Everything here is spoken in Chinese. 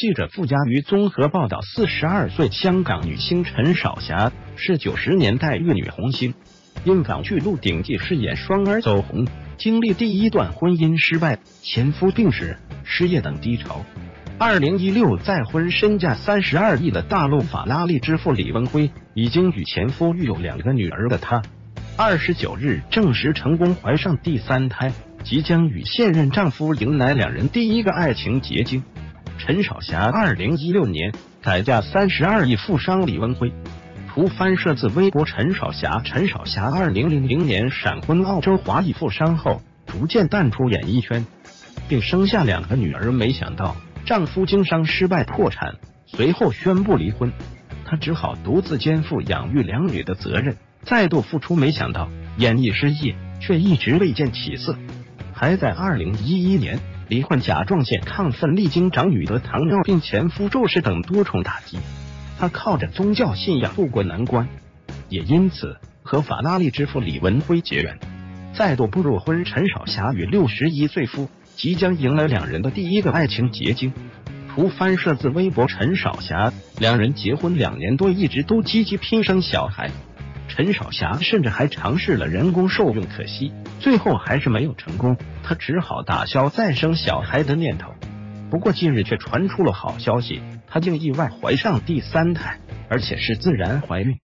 记者傅佳瑜综合报道：四十二岁香港女星陈少霞是九十年代粤女红星，因港剧《鹿鼎记》饰演双儿走红，经历第一段婚姻失败、前夫病逝、失业等低潮。二零一六再婚，身价三十二亿的大陆法拉利之父李文辉，已经与前夫育有两个女儿的他，二十九日证实成功怀上第三胎，即将与现任丈夫迎来两人第一个爱情结晶。陈少霞二零一六年改嫁三十二亿富商李文辉。图翻摄自微博。陈少霞，陈少霞二零零零年闪婚澳洲华裔富商后，逐渐淡出演艺圈，并生下两个女儿。没想到。丈夫经商失败破产，随后宣布离婚，她只好独自肩负养育两女的责任，再度复出。没想到演艺事业却一直未见起色，还在二零一一年罹患甲状腺亢奋，历经长女得糖尿病、前夫骤逝等多重打击，她靠着宗教信仰渡过难关，也因此和法拉利之父李文辉结缘，再度步入婚。陈少霞与六十一岁夫。即将迎来两人的第一个爱情结晶。图翻摄自微博。陈少霞两人结婚两年多，一直都积极拼生小孩。陈少霞甚至还尝试了人工受孕，可惜最后还是没有成功。她只好打消再生小孩的念头。不过近日却传出了好消息，她竟意外怀上第三胎，而且是自然怀孕。